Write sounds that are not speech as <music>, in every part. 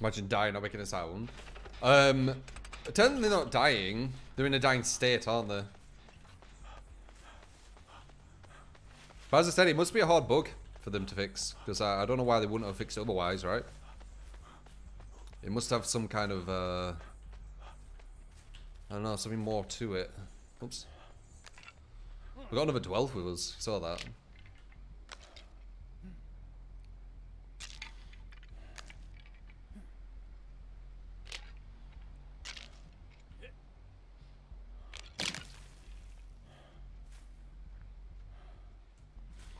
Imagine dying, not making a sound. Um, technically not dying. They're in a dying state, aren't they? But as I said, it must be a hard bug for them to fix. Because I, I don't know why they wouldn't have fixed it otherwise, right? It must have some kind of, uh... I don't know, something more to it. Oops. We got another Dwelf with us. Saw that.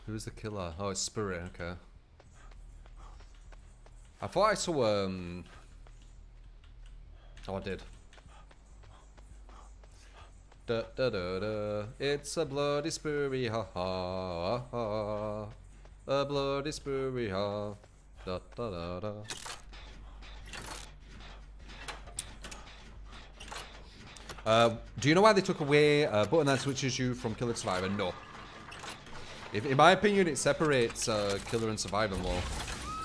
Who's the killer? Oh, it's Spirit, okay. I thought I saw, um... Oh, I did. Da da da da. It's a bloody spurry ha ha ha. A bloody spurry ha. Da da da da. Uh, do you know why they took away a button that switches you from Killer to Survivor? No. If, in my opinion, it separates uh, Killer and Survivor more.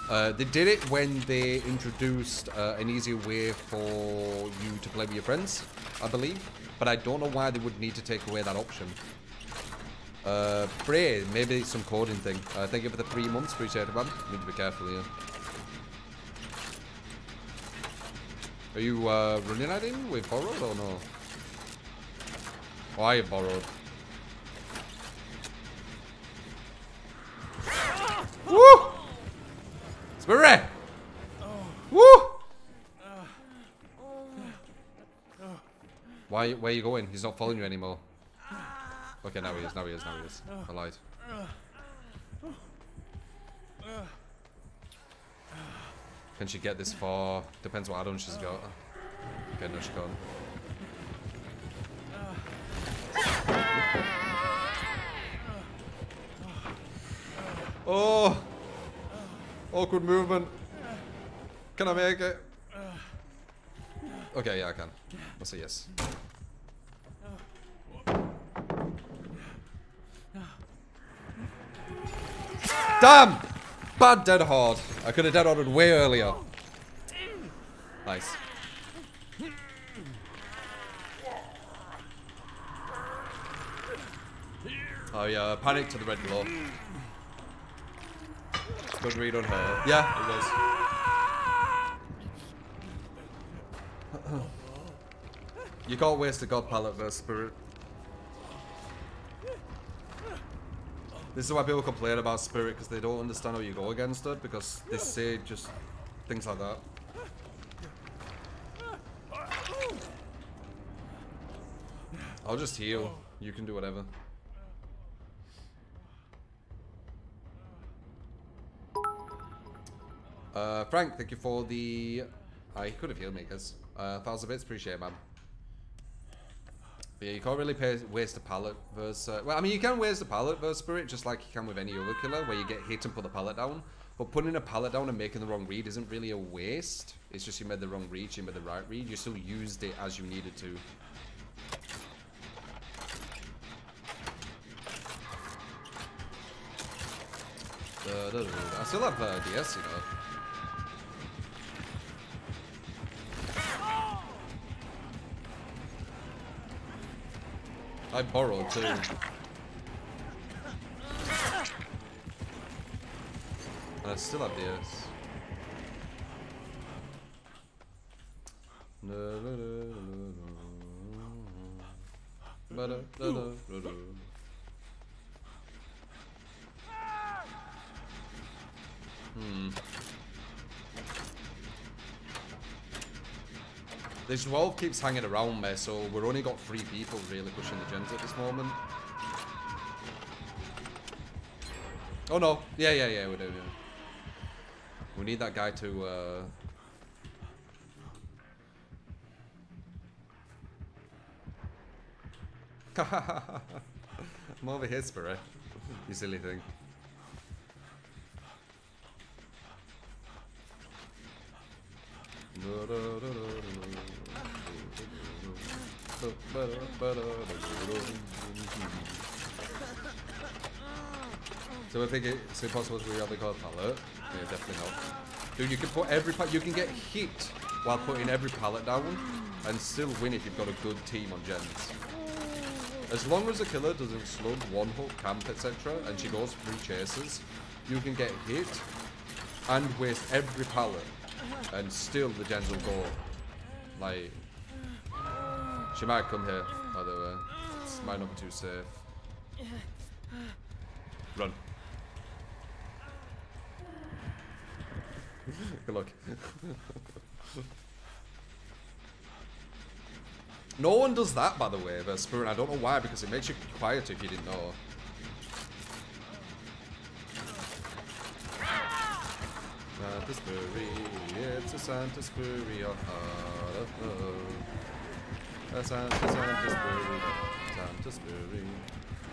Uh, they did it when they introduced uh, an easier way for you to play with your friends, I believe. But I don't know why they would need to take away that option. Uh, maybe it's some coding thing. Uh, thank you for the three months, appreciate it, man. Need to be careful here. Are you uh, running at him with borrowed or no? Oh, I borrowed. Spirit! Woo! Why? Where are you going? He's not following you anymore. Okay, now he is. Now he is. Now he is. I lied. Can she get this far? Depends what add-on she's got. Okay, no, she can't. Oh! Awkward movement. Can I make it? Okay, yeah, I can. I'll say yes. Damn! Bad dead hard. I could have dead harded way earlier. Nice. Oh yeah, panic to the red glow. Good read on her. Yeah, it was. <clears throat> you can't waste a god pallet versus spirit. This is why people complain about spirit because they don't understand how you go against it because they say just things like that. I'll just heal. You can do whatever. Uh, Frank, thank you for the... I could have healed me, because... Uh, thousand bits, appreciate it, man. But yeah, you can't really pay, waste a pallet versus... Uh, well, I mean, you can waste a pallet versus Spirit, just like you can with any other killer, where you get hit and put the pallet down. But putting a pallet down and making the wrong read isn't really a waste. It's just you made the wrong read, you made the right read. You still used it as you needed to. Uh, I still have uh, DS, you know. I borrowed too. And I still have DS. Hmm. This wolf keeps hanging around me, so we're only got three people really pushing the gens at this moment. Oh no. Yeah, yeah, yeah, we do, yeah. We need that guy to, uh... I'm over here, Spirit. You silly thing. So I think it's impossible to really call pallet. Yeah, definitely not. Dude, you can put every pa- you can get hit while putting every pallet down and still win if you've got a good team on gens. As long as the killer doesn't slug, one hook, camp, etc., and she goes three chases, you can get hit and waste every pallet, and still the gens will go. Like, she might come here, by the way. This might not be too safe. Run. <laughs> Good luck. no one does that, by the way, the and I don't know why, because it makes you quieter if you didn't know. It's a Santa Spurry, oh, oh, oh. oh. Santa, Santa Spurry, Santa Spurry,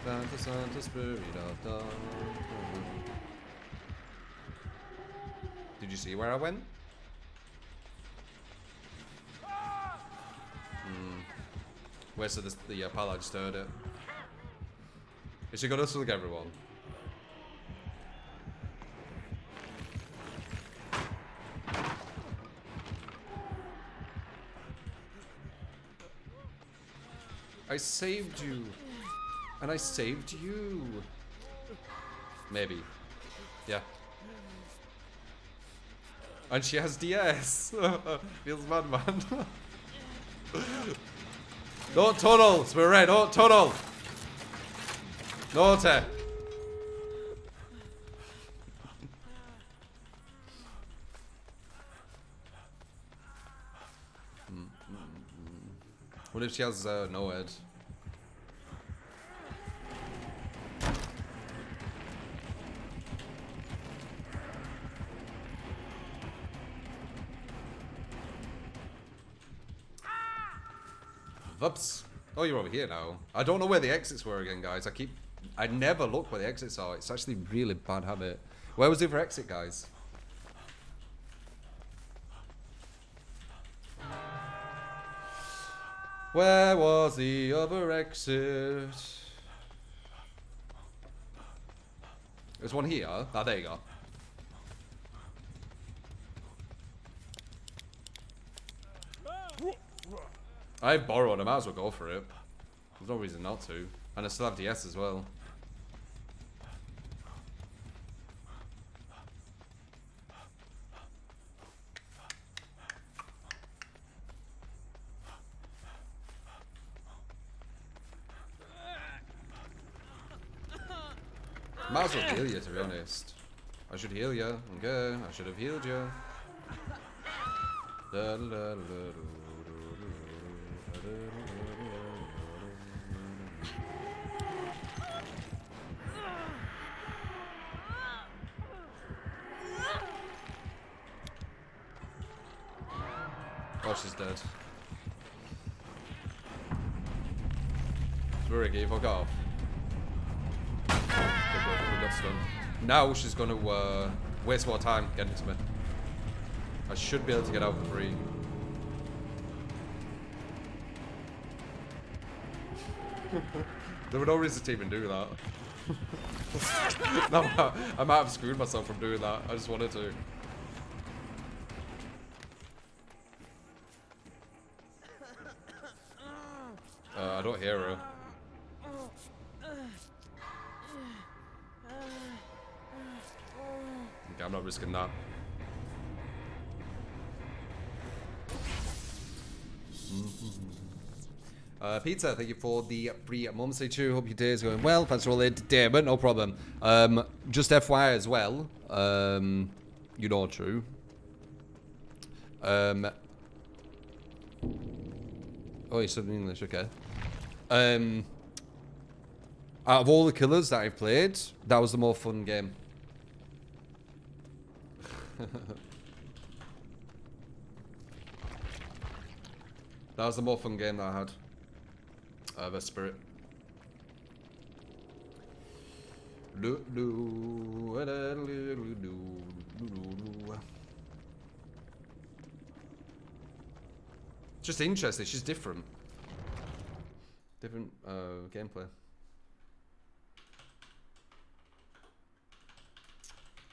Santa, Santa Spurry, da, da. Did you see where I went? Hmm. Where's the, the pal I just heard it? Is she gonna slug everyone? I saved you. And I saved you. Maybe. Yeah. And she has DS. <laughs> Feels bad, man. <laughs> don't tunnel, Spirit, don't tunnel. Naughty. What if she has uh, NOED? Whoops. Oh, you're over here now. I don't know where the exits were again, guys. I keep... I never look where the exits are. It's actually really bad habit. Where was the other exit, guys? Where was the other exit? There's one here. Ah, there you go. I borrowed, I might as well go for it. There's no reason not to. And I still have DS as well. Might as well heal you, to be honest. I should heal you. Okay, I should have healed you. Oh, she's dead. Ricky, fuck off. Now she's gonna uh, waste more time getting to me. I should be able to get out for free. <laughs> there were no reason to even do that. <laughs> no, I might have screwed myself from doing that. I just wanted to. Uh, I don't hear her. I'm not risking that. Uh, pizza, thank you for the free. Say too. Hope your day is going well. Thanks for all the entertainment. No problem. Um, just FYI as well. Um, you know, true. Um, oh, you said English. Okay. Um, out of all the killers that I've played, that was the more fun game. <laughs> that was the more fun game that I had. Uh, the spirit. Just interesting. She's different. Different uh, gameplay.